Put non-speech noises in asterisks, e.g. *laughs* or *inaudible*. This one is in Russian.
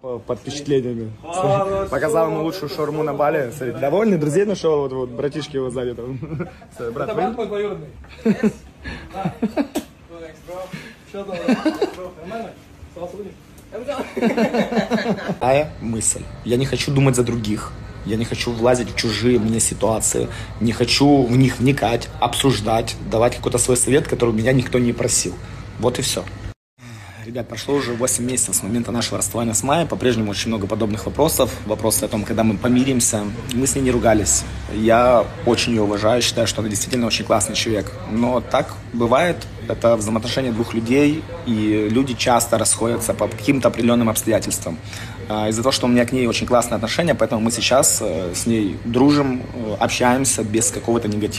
Под впечатлениями. Показал ему лучшую шаурму на Бали. Смотри, довольный, друзей нашел, вот, вот братишки его сзади там. *laughs* Смотри, Брат, Это брат мой двоюродный. *laughs* *laughs* Такая мысль. Я не хочу думать за других. Я не хочу влазить в чужие мне ситуации. Не хочу в них вникать, обсуждать, давать какой-то свой совет, который у меня никто не просил. Вот и все. Ребят, прошло уже 8 месяцев с момента нашего расставания с Майей. По-прежнему очень много подобных вопросов. Вопросы о том, когда мы помиримся. Мы с ней не ругались. Я очень ее уважаю, считаю, что она действительно очень классный человек. Но так бывает. Это взаимоотношения двух людей, и люди часто расходятся по каким-то определенным обстоятельствам. А, Из-за того, что у меня к ней очень классные отношения, поэтому мы сейчас э, с ней дружим, э, общаемся без какого-то негатива.